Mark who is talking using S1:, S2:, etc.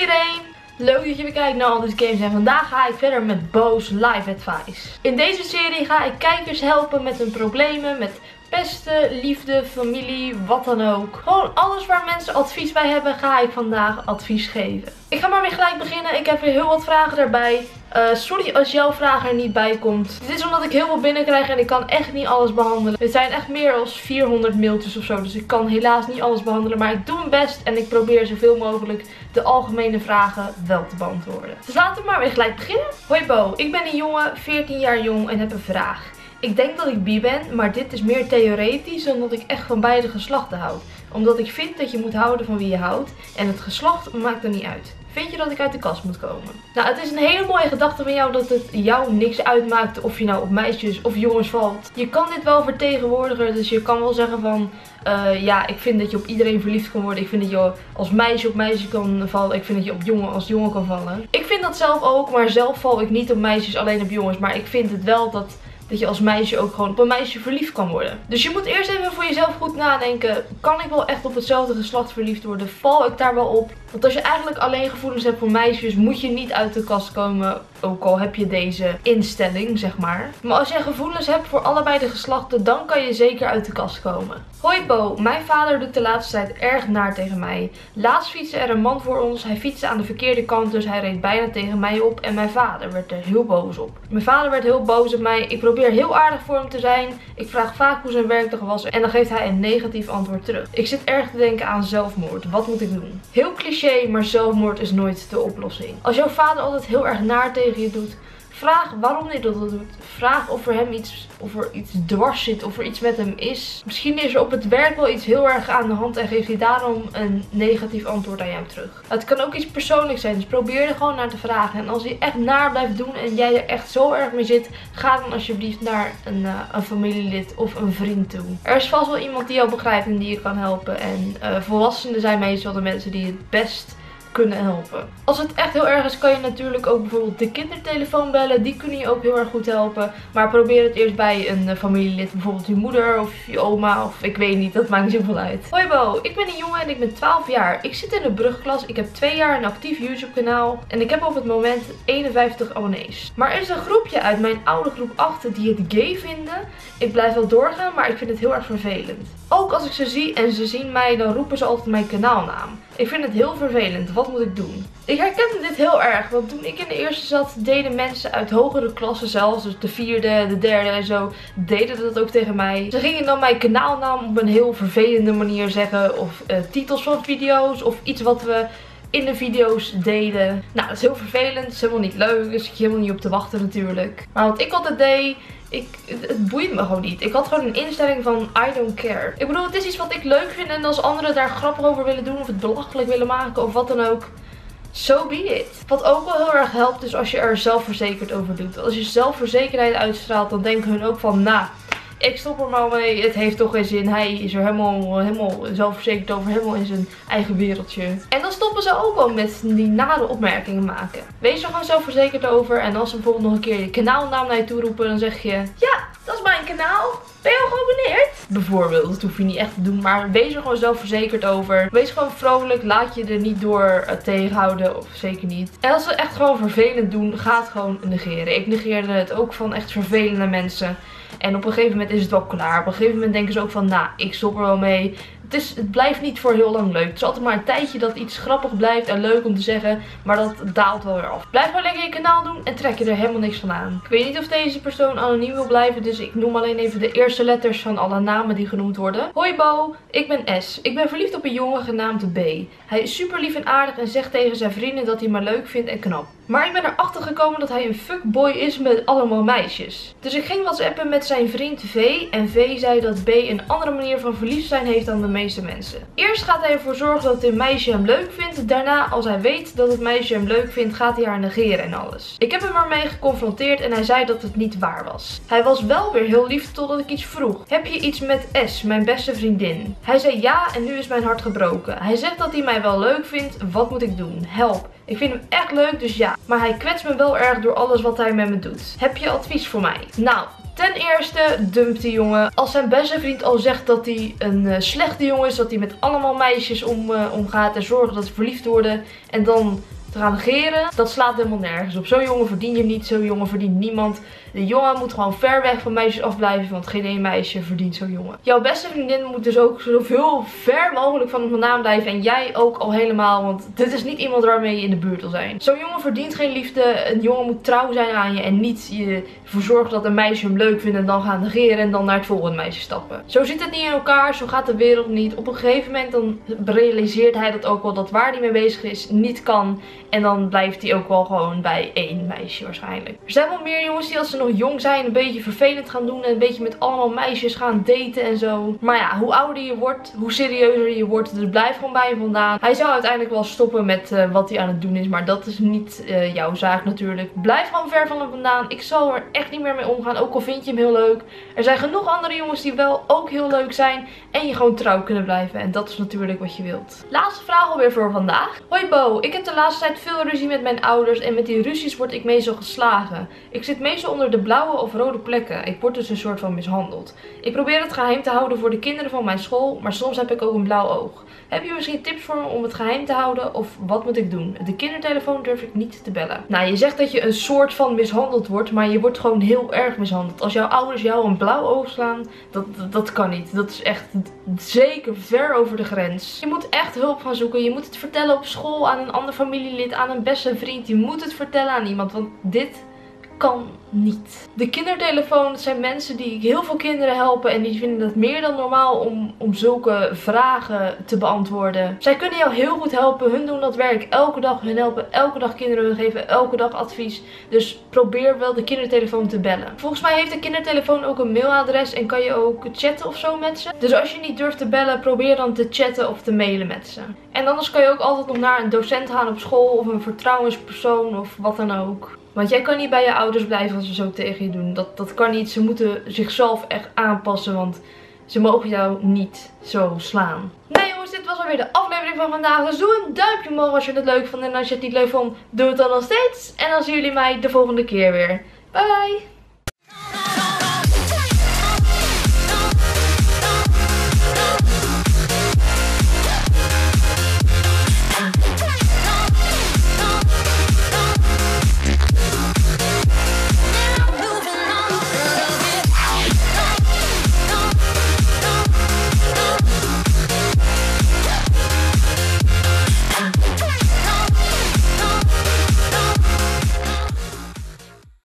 S1: Iedereen! Leuk dat je weer kijkt naar al games en vandaag ga ik verder met Bo's Live Advice. In deze serie ga ik kijkers helpen met hun problemen, met pesten, liefde, familie, wat dan ook. Gewoon alles waar mensen advies bij hebben ga ik vandaag advies geven. Ik ga maar weer gelijk beginnen. Ik heb weer heel wat vragen daarbij. Uh, sorry als jouw vraag er niet bij komt. Dit is omdat ik heel veel binnenkrijg en ik kan echt niet alles behandelen. Het zijn echt meer dan 400 mailtjes of zo. Dus ik kan helaas niet alles behandelen. Maar ik doe mijn best en ik probeer zoveel mogelijk de algemene vragen wel te beantwoorden. Dus laten we maar weer gelijk beginnen. Hoi Bo, ik ben een jongen, 14 jaar jong en heb een vraag. Ik denk dat ik bi ben, maar dit is meer theoretisch dan dat ik echt van beide geslachten houd. Omdat ik vind dat je moet houden van wie je houdt en het geslacht maakt er niet uit. Vind je dat ik uit de kast moet komen? Nou, het is een hele mooie gedachte van jou dat het jou niks uitmaakt of je nou op meisjes of jongens valt. Je kan dit wel vertegenwoordigen, dus je kan wel zeggen van... Uh, ja, ik vind dat je op iedereen verliefd kan worden. Ik vind dat je als meisje op meisje kan vallen. Ik vind dat je op jongen als jongen kan vallen. Ik vind dat zelf ook, maar zelf val ik niet op meisjes, alleen op jongens. Maar ik vind het wel dat dat je als meisje ook gewoon op een meisje verliefd kan worden. Dus je moet eerst even voor jezelf goed nadenken. Kan ik wel echt op hetzelfde geslacht verliefd worden? Val ik daar wel op? Want als je eigenlijk alleen gevoelens hebt voor meisjes, moet je niet uit de kast komen. Ook al heb je deze instelling, zeg maar. Maar als jij gevoelens hebt voor allebei de geslachten, dan kan je zeker uit de kast komen. Hoi Bo, mijn vader doet de laatste tijd erg naar tegen mij. Laatst fietste er een man voor ons. Hij fietste aan de verkeerde kant, dus hij reed bijna tegen mij op. En mijn vader werd er heel boos op. Mijn vader werd heel boos op mij. Ik probeer heel aardig voor hem te zijn. Ik vraag vaak hoe zijn werkdag was. En dan geeft hij een negatief antwoord terug. Ik zit erg te denken aan zelfmoord. Wat moet ik doen? Heel cliché, maar zelfmoord is nooit de oplossing. Als jouw vader altijd heel erg naar tegen je doet, Vraag waarom hij dat doet. Vraag of er hem iets, of er iets dwars zit, of er iets met hem is. Misschien is er op het werk wel iets heel erg aan de hand en geeft hij daarom een negatief antwoord aan jou terug. Het kan ook iets persoonlijks zijn, dus probeer er gewoon naar te vragen. En als hij echt naar blijft doen en jij er echt zo erg mee zit, ga dan alsjeblieft naar een, uh, een familielid of een vriend toe. Er is vast wel iemand die jou begrijpt en die je kan helpen. En uh, volwassenen zijn meestal de mensen die het best kunnen helpen. Als het echt heel erg is kan je natuurlijk ook bijvoorbeeld de kindertelefoon bellen. Die kunnen je ook heel erg goed helpen. Maar probeer het eerst bij een eh, familielid. Bijvoorbeeld je moeder of je oma of ik weet niet. Dat maakt niet zoveel uit. Hoi Bo, ik ben een jongen en ik ben 12 jaar. Ik zit in de brugklas. Ik heb 2 jaar een actief YouTube kanaal. En ik heb op het moment 51 abonnees. Maar er is een groepje uit mijn oude groep 8 die het gay vinden. Ik blijf wel doorgaan, maar ik vind het heel erg vervelend. Ook als ik ze zie en ze zien mij, dan roepen ze altijd mijn kanaalnaam. Ik vind het heel vervelend. Wat moet ik doen? Ik herken dit heel erg. Want toen ik in de eerste zat, deden mensen uit hogere klassen zelfs, dus de vierde, de derde en zo, deden dat ook tegen mij. Ze gingen dan mijn kanaalnaam op een heel vervelende manier zeggen. Of uh, titels van video's. Of iets wat we in de video's deden. Nou, dat is heel vervelend. Dat is helemaal niet leuk. Dus ik helemaal niet op te wachten natuurlijk. Maar wat ik altijd deed, ik, het boeit me gewoon niet. Ik had gewoon een instelling van I don't care. Ik bedoel, het is iets wat ik leuk vind. En als anderen daar grappig over willen doen of het belachelijk willen maken of wat dan ook. So be it. Wat ook wel heel erg helpt is als je er zelfverzekerd over doet. Als je zelfverzekerheid uitstraalt, dan denken hun ook van, nou, ik stop er maar mee. Het heeft toch geen zin. Hij is er helemaal, helemaal zelfverzekerd over. Helemaal in zijn eigen wereldje. En dan stoppen ze ook wel met die nare opmerkingen maken. Wees er gewoon zelfverzekerd over. En als ze bijvoorbeeld nog een keer je kanaalnaam naar je toe roepen. Dan zeg je, ja, dat is mijn kanaal. Ben je al geabonneerd? Bijvoorbeeld, dat hoef je niet echt te doen. Maar wees er gewoon zelfverzekerd over. Wees gewoon vrolijk. Laat je er niet door uh, tegenhouden. Of zeker niet. En als ze echt gewoon vervelend doen, ga het gewoon negeren. Ik negeerde het ook van echt vervelende mensen. En op een gegeven moment is het wel klaar. Op een gegeven moment denken ze ook van, nou, ik stop er wel mee het, het blijft niet voor heel lang leuk. Het is altijd maar een tijdje dat iets grappig blijft en leuk om te zeggen. Maar dat daalt wel weer af. Blijf maar lekker je kanaal doen en trek je er helemaal niks van aan. Ik weet niet of deze persoon anoniem wil blijven. Dus ik noem alleen even de eerste letters van alle namen die genoemd worden. Hoi Bo, ik ben S. Ik ben verliefd op een jongen genaamd B. Hij is super lief en aardig en zegt tegen zijn vrienden dat hij me leuk vindt en knap. Maar ik ben erachter gekomen dat hij een fuckboy is met allemaal meisjes. Dus ik ging whatsappen met zijn vriend V. En V zei dat B een andere manier van verliefd zijn heeft dan de meeste mensen. Eerst gaat hij ervoor zorgen dat een meisje hem leuk vindt. Daarna, als hij weet dat het meisje hem leuk vindt, gaat hij haar negeren en alles. Ik heb hem ermee geconfronteerd en hij zei dat het niet waar was. Hij was wel weer heel lief totdat ik iets vroeg. Heb je iets met S, mijn beste vriendin? Hij zei ja en nu is mijn hart gebroken. Hij zegt dat hij mij wel leuk vindt. Wat moet ik doen? Help. Ik vind hem echt leuk, dus ja. Maar hij kwetst me wel erg door alles wat hij met me doet. Heb je advies voor mij? Nou, Ten eerste dumpt die jongen. Als zijn beste vriend al zegt dat hij een uh, slechte jongen is. Dat hij met allemaal meisjes om, uh, omgaat. En zorgt dat ze verliefd worden. En dan te gaan negeren, dat slaat helemaal nergens op. Zo'n jongen verdien je niet, zo'n jongen verdient niemand. De jongen moet gewoon ver weg van meisjes afblijven, want geen één meisje verdient zo'n jongen. Jouw beste vriendin moet dus ook zoveel ver mogelijk van hem vandaan blijven. En jij ook al helemaal, want dit is niet iemand waarmee je in de buurt wil zijn. Zo'n jongen verdient geen liefde. Een jongen moet trouw zijn aan je en niet je ervoor zorgen dat een meisje hem leuk vindt en dan gaan negeren en dan naar het volgende meisje stappen. Zo zit het niet in elkaar, zo gaat de wereld niet. Op een gegeven moment dan realiseert hij dat ook wel dat waar hij mee bezig is niet kan. En dan blijft hij ook wel gewoon bij één meisje waarschijnlijk. Er zijn wel meer jongens die als ze nog jong zijn een beetje vervelend gaan doen. En een beetje met allemaal meisjes gaan daten en zo. Maar ja, hoe ouder je wordt, hoe serieuzer je wordt. Dus blijf gewoon bij hem vandaan. Hij zou uiteindelijk wel stoppen met uh, wat hij aan het doen is. Maar dat is niet uh, jouw zaak natuurlijk. Blijf gewoon ver van hem vandaan. Ik zal er echt niet meer mee omgaan. Ook al vind je hem heel leuk. Er zijn genoeg andere jongens die wel ook heel leuk zijn. En je gewoon trouw kunnen blijven. En dat is natuurlijk wat je wilt. Laatste vraag alweer voor vandaag. Hoi Bo, ik heb de laatste tijd veel ruzie met mijn ouders. En met die ruzies word ik meestal geslagen. Ik zit meestal onder de blauwe of rode plekken. Ik word dus een soort van mishandeld. Ik probeer het geheim te houden voor de kinderen van mijn school. Maar soms heb ik ook een blauw oog. Heb je misschien tips voor me om het geheim te houden? Of wat moet ik doen? De kindertelefoon durf ik niet te bellen. Nou, je zegt dat je een soort van mishandeld wordt. Maar je wordt gewoon heel erg mishandeld. Als jouw ouders jou een blauw oog slaan, dat, dat, kan niet. Dat is echt zeker ver over de grens. Je moet echt hulp gaan zoeken. Je moet het vertellen op school aan een ander familielid, aan een beste vriend. Je moet het vertellen aan iemand. Want dit kan niet. De kindertelefoon zijn mensen die heel veel kinderen helpen en die vinden het meer dan normaal om, om zulke vragen te beantwoorden. Zij kunnen jou heel goed helpen. Hun doen dat werk elke dag. Hun helpen elke dag kinderen. Hun geven elke dag advies. Dus probeer wel de kindertelefoon te bellen. Volgens mij heeft de kindertelefoon ook een mailadres en kan je ook chatten of zo met ze. Dus als je niet durft te bellen, probeer dan te chatten of te mailen met ze. En anders kan je ook altijd nog naar een docent gaan op school of een vertrouwenspersoon of wat dan ook. Want jij kan niet bij je ouders blijven als ze zo tegen je doen. Dat, dat kan niet. Ze moeten zichzelf echt aanpassen. Want ze mogen jou niet zo slaan. Nee jongens, dit was alweer de aflevering van vandaag. Dus doe een duimpje omhoog als je het leuk vond. En als je het niet leuk vond, doe het dan nog steeds. En dan zien jullie mij de volgende keer weer. Bye bye!